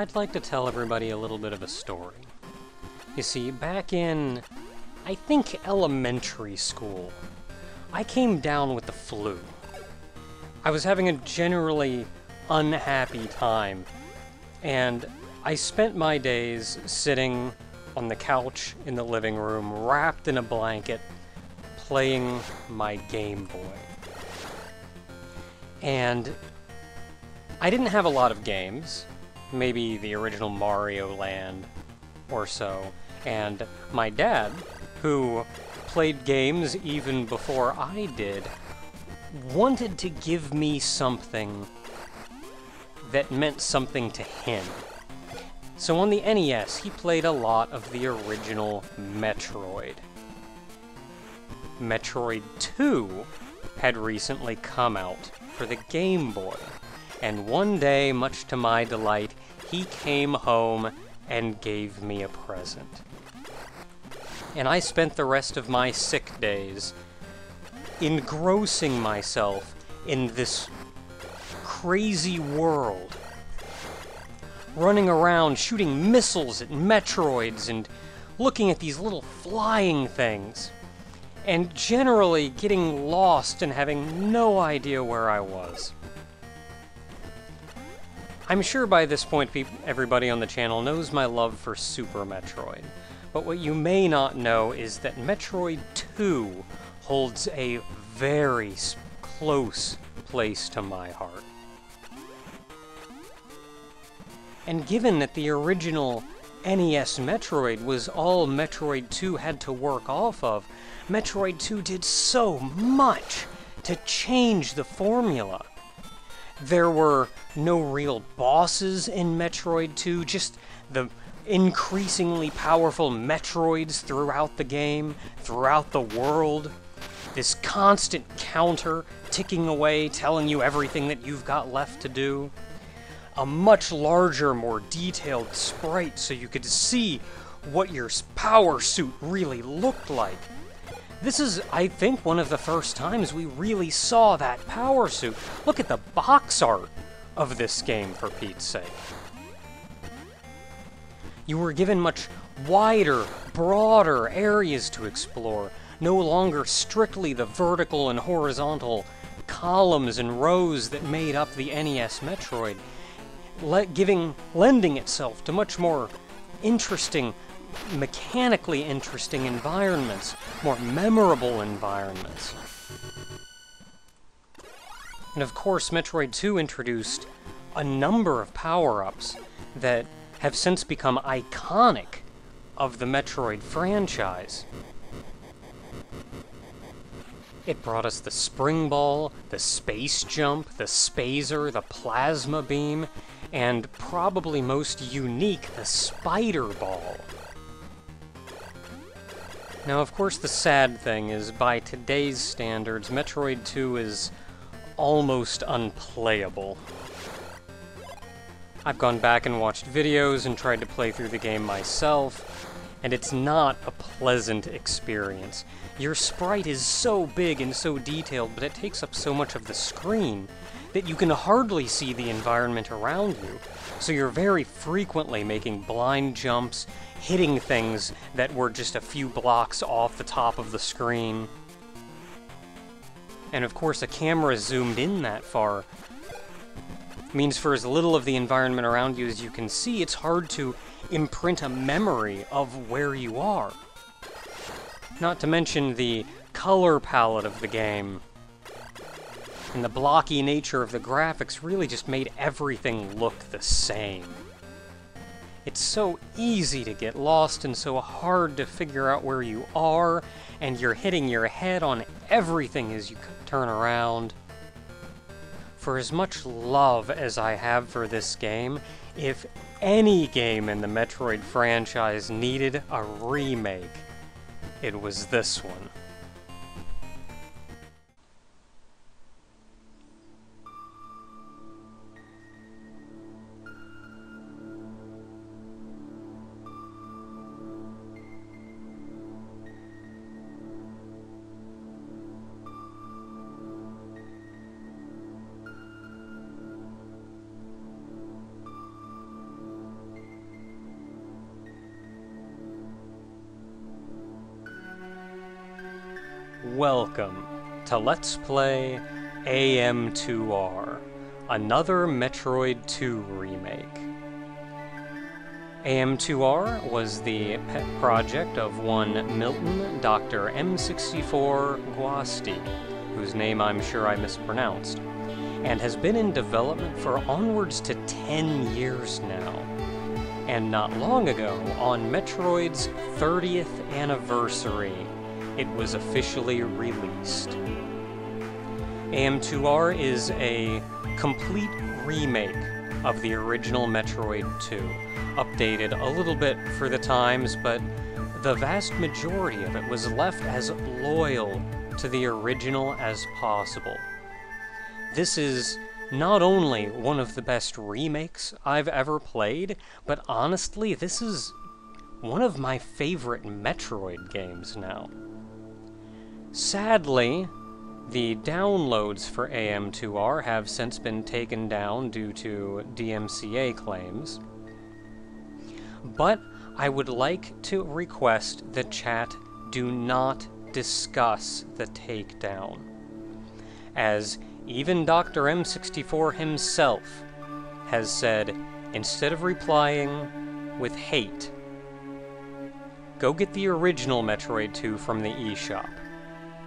I'd like to tell everybody a little bit of a story. You see, back in, I think, elementary school, I came down with the flu. I was having a generally unhappy time, and I spent my days sitting on the couch in the living room, wrapped in a blanket, playing my Game Boy. And I didn't have a lot of games, maybe the original Mario Land or so, and my dad, who played games even before I did, wanted to give me something that meant something to him. So on the NES, he played a lot of the original Metroid. Metroid 2 had recently come out for the Game Boy, and one day, much to my delight, he came home and gave me a present. And I spent the rest of my sick days engrossing myself in this crazy world. Running around shooting missiles at Metroids and looking at these little flying things. And generally getting lost and having no idea where I was. I'm sure by this point everybody on the channel knows my love for Super Metroid, but what you may not know is that Metroid 2 holds a very close place to my heart. And given that the original NES Metroid was all Metroid 2 had to work off of, Metroid 2 did so much to change the formula. There were no real bosses in Metroid 2, just the increasingly powerful Metroids throughout the game, throughout the world. This constant counter ticking away, telling you everything that you've got left to do. A much larger, more detailed sprite so you could see what your power suit really looked like. This is, I think, one of the first times we really saw that power suit. Look at the box art of this game, for Pete's sake. You were given much wider, broader areas to explore, no longer strictly the vertical and horizontal columns and rows that made up the NES Metroid, giving, lending itself to much more interesting mechanically interesting environments, more memorable environments. And of course, Metroid 2 introduced a number of power-ups that have since become iconic of the Metroid franchise. It brought us the Spring Ball, the Space Jump, the Spazer, the Plasma Beam, and probably most unique, the Spider Ball. Now, of course, the sad thing is, by today's standards, Metroid 2 is almost unplayable. I've gone back and watched videos and tried to play through the game myself, and it's not a pleasant experience. Your sprite is so big and so detailed, but it takes up so much of the screen that you can hardly see the environment around you. So you're very frequently making blind jumps, hitting things that were just a few blocks off the top of the screen. And of course, a camera zoomed in that far means for as little of the environment around you as you can see, it's hard to imprint a memory of where you are. Not to mention the color palette of the game. And the blocky nature of the graphics really just made everything look the same. It's so easy to get lost and so hard to figure out where you are, and you're hitting your head on everything as you turn around. For as much love as I have for this game, if any game in the Metroid franchise needed a remake, it was this one. Welcome to Let's Play AM2R, another Metroid 2 remake. AM2R was the pet project of one Milton Dr. M64 Guasti, whose name I'm sure I mispronounced, and has been in development for onwards to 10 years now. And not long ago, on Metroid's 30th anniversary, it was officially released. AM2R is a complete remake of the original Metroid 2, updated a little bit for the times, but the vast majority of it was left as loyal to the original as possible. This is not only one of the best remakes I've ever played, but honestly, this is one of my favorite Metroid games now. Sadly, the downloads for AM2R have since been taken down due to DMCA claims. But I would like to request the chat do not discuss the takedown, as even Dr. M64 himself has said instead of replying with hate, go get the original Metroid 2 from the eShop.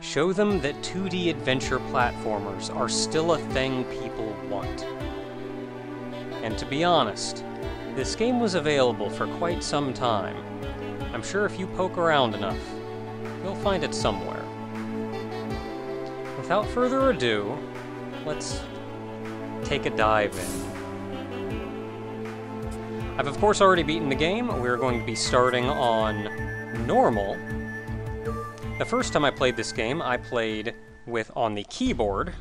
Show them that 2D adventure platformers are still a thing people want. And to be honest, this game was available for quite some time. I'm sure if you poke around enough, you'll find it somewhere. Without further ado, let's take a dive in. I've of course already beaten the game. We're going to be starting on normal, the first time I played this game, I played with on the keyboard.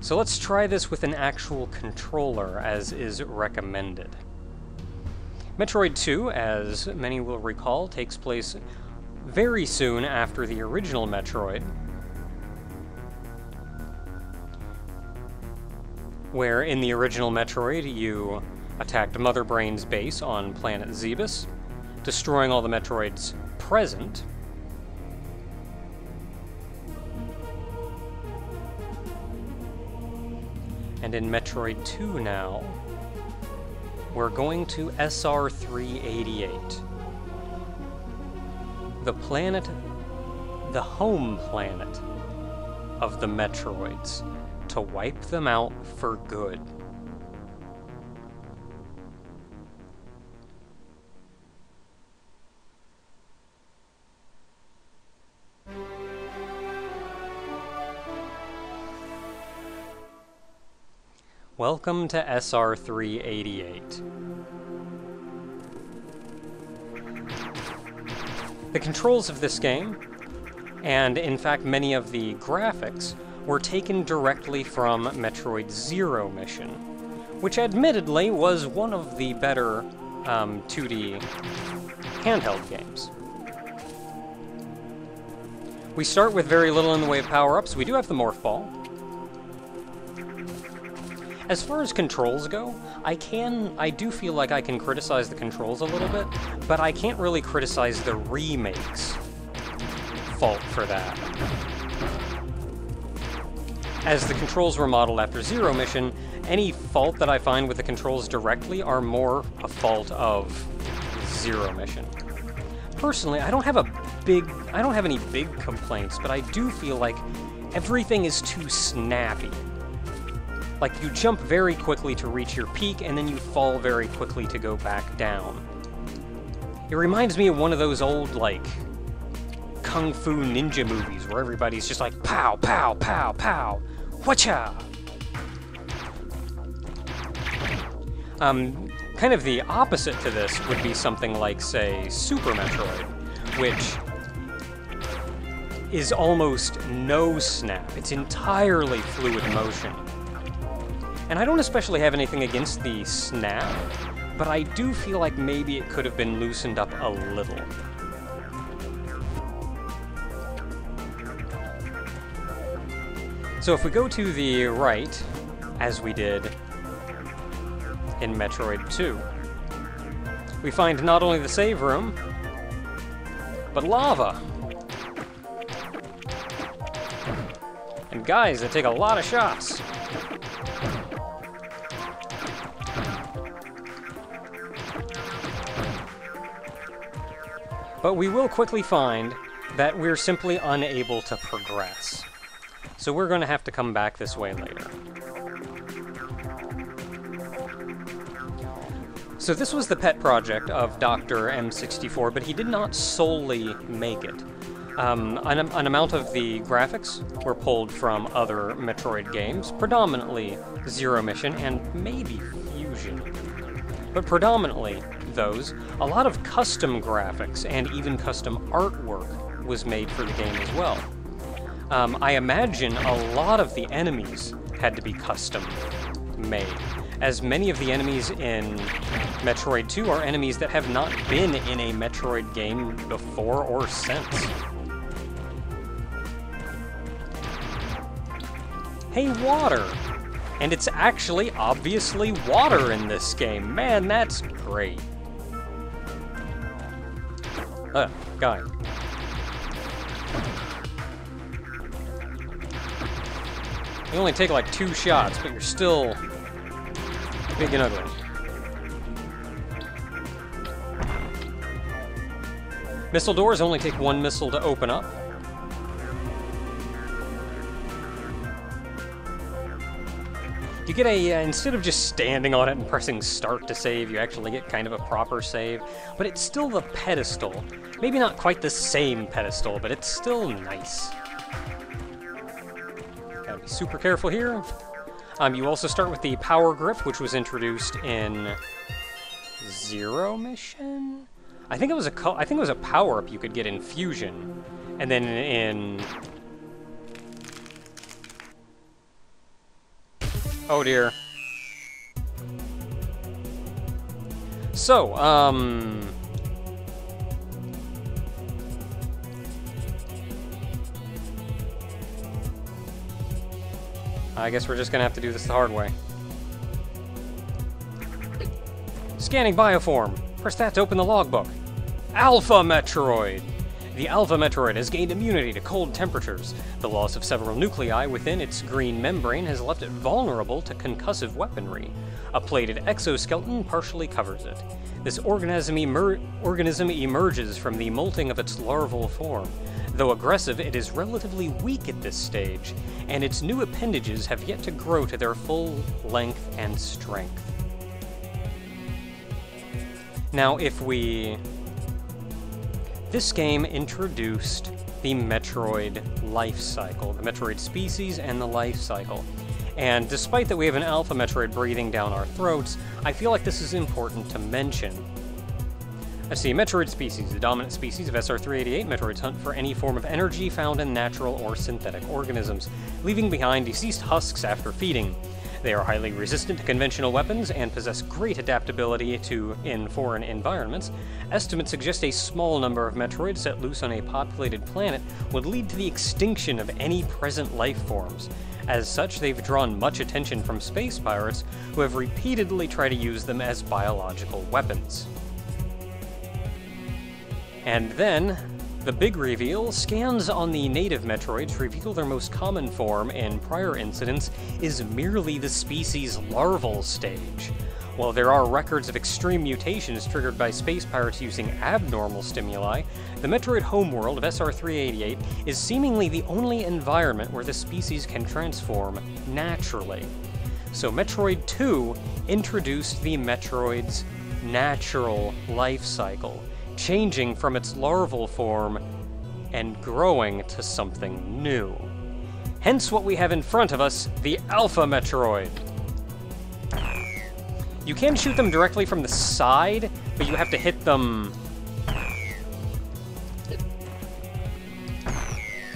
So let's try this with an actual controller, as is recommended. Metroid 2, as many will recall, takes place very soon after the original Metroid, where in the original Metroid you attacked Mother Brain's base on planet Zebes, destroying all the Metroids present. And in Metroid 2 now, we're going to SR388. The planet, the home planet of the Metroids, to wipe them out for good. Welcome to SR388. The controls of this game, and in fact many of the graphics, were taken directly from Metroid Zero Mission, which admittedly was one of the better um, 2D handheld games. We start with very little in the way of power-ups. We do have the Morph Ball, as far as controls go, I can, I do feel like I can criticize the controls a little bit, but I can't really criticize the remakes fault for that. As the controls were modeled after Zero Mission, any fault that I find with the controls directly are more a fault of Zero Mission. Personally, I don't have a big, I don't have any big complaints, but I do feel like everything is too snappy. Like, you jump very quickly to reach your peak, and then you fall very quickly to go back down. It reminds me of one of those old, like, kung fu ninja movies where everybody's just like, pow, pow, pow, pow, whatcha! Um, kind of the opposite to this would be something like, say, Super Metroid, which is almost no snap. It's entirely fluid motion. And I don't especially have anything against the snap, but I do feel like maybe it could have been loosened up a little. So if we go to the right, as we did in Metroid 2, we find not only the save room, but lava. And guys, they take a lot of shots. But we will quickly find that we're simply unable to progress. So we're going to have to come back this way later. So this was the pet project of Dr. M64, but he did not solely make it. Um, an, an, amount of the graphics were pulled from other Metroid games, predominantly Zero Mission and maybe Fusion. But predominantly those, a lot of custom graphics and even custom artwork was made for the game as well. Um, I imagine a lot of the enemies had to be custom made as many of the enemies in Metroid 2 are enemies that have not been in a Metroid game before or since. Hey, water! And it's actually obviously water in this game. Man, that's great. Uh, guy. You only take like two shots, but you're still Big and ugly. Missile doors only take one missile to open up. You get a, uh, instead of just standing on it and pressing start to save, you actually get kind of a proper save, but it's still the pedestal. Maybe not quite the same pedestal, but it's still nice. Gotta be super careful here. Um, you also start with the Power Grip, which was introduced in Zero Mission? I think it was a I think it was a power-up you could get in Fusion. And then in... Oh dear. So, um... I guess we're just gonna have to do this the hard way. Scanning bioform. Press that to open the logbook. Alpha Metroid! The Alpha Metroid has gained immunity to cold temperatures. The loss of several nuclei within its green membrane has left it vulnerable to concussive weaponry. A plated exoskeleton partially covers it. This organism, emer organism emerges from the molting of its larval form. Though aggressive, it is relatively weak at this stage, and its new appendages have yet to grow to their full length and strength. Now, if we... This game introduced the Metroid life cycle, the Metroid species and the life cycle. And despite that we have an Alpha Metroid breathing down our throats, I feel like this is important to mention. I see Metroid species. The dominant species of SR-388, Metroids hunt for any form of energy found in natural or synthetic organisms, leaving behind deceased husks after feeding. They are highly resistant to conventional weapons and possess great adaptability to in foreign environments. Estimates suggest a small number of Metroids set loose on a populated planet would lead to the extinction of any present life forms. As such, they've drawn much attention from space pirates, who have repeatedly tried to use them as biological weapons. And then, the big reveal, scans on the native Metroids reveal their most common form in prior incidents is merely the species' larval stage. While there are records of extreme mutations triggered by space pirates using abnormal stimuli, the Metroid homeworld of SR-388 is seemingly the only environment where the species can transform naturally. So Metroid 2 introduced the Metroid's natural life cycle, changing from its larval form and growing to something new. Hence what we have in front of us, the Alpha Metroid. You can shoot them directly from the side, but you have to hit them...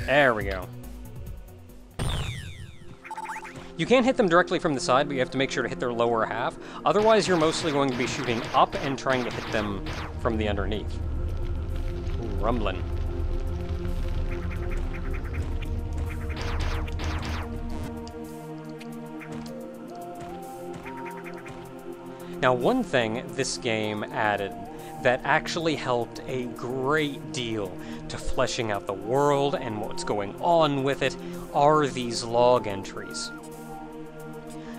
There we go. You can hit them directly from the side, but you have to make sure to hit their lower half. Otherwise, you're mostly going to be shooting up and trying to hit them from the underneath. Ooh, rumbling. Now, one thing this game added that actually helped a great deal to fleshing out the world and what's going on with it are these log entries.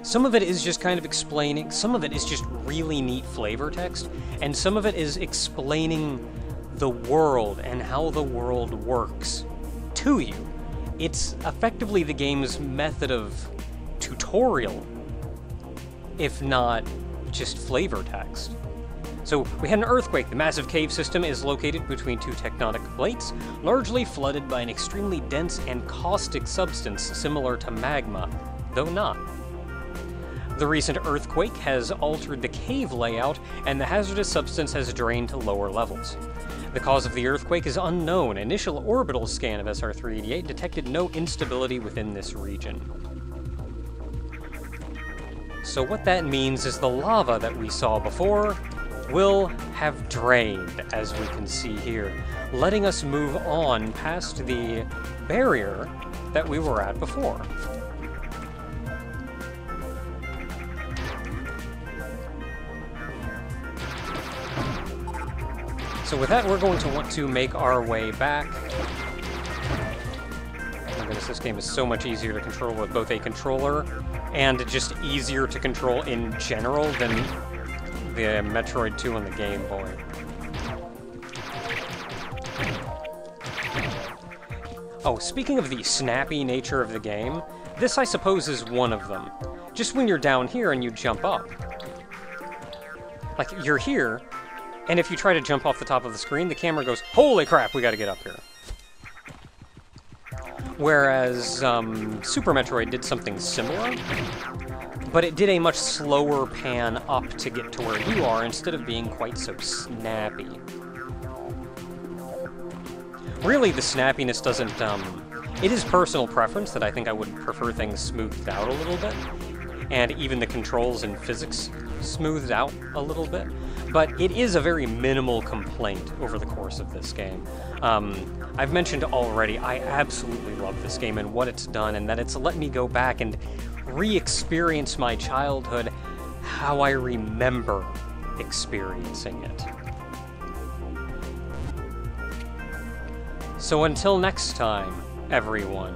Some of it is just kind of explaining, some of it is just really neat flavor text, and some of it is explaining the world and how the world works to you. It's effectively the game's method of tutorial, if not just flavor text. So we had an earthquake. The massive cave system is located between two tectonic plates, largely flooded by an extremely dense and caustic substance similar to magma, though not. The recent earthquake has altered the cave layout, and the hazardous substance has drained to lower levels. The cause of the earthquake is unknown. Initial orbital scan of SR-388 detected no instability within this region. So what that means is the lava that we saw before will have drained, as we can see here, letting us move on past the barrier that we were at before. So with that, we're going to want to make our way back. Oh my goodness, this game is so much easier to control with both a controller and just easier to control in general than the Metroid 2 on the Game Boy. Oh, speaking of the snappy nature of the game, this I suppose is one of them. Just when you're down here and you jump up. Like, you're here, and if you try to jump off the top of the screen, the camera goes, Holy crap, we gotta get up here. Whereas um, Super Metroid did something similar, but it did a much slower pan up to get to where you are instead of being quite so snappy. Really, the snappiness doesn't, um, it is personal preference that I think I would prefer things smoothed out a little bit, and even the controls and physics smoothed out a little bit, but it is a very minimal complaint over the course of this game. Um, I've mentioned already, I absolutely love this game and what it's done, and that it's let me go back and re-experience my childhood how I remember experiencing it. So until next time, everyone,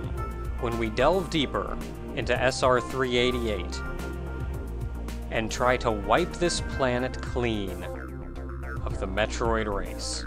when we delve deeper into SR-388 and try to wipe this planet clean of the Metroid race.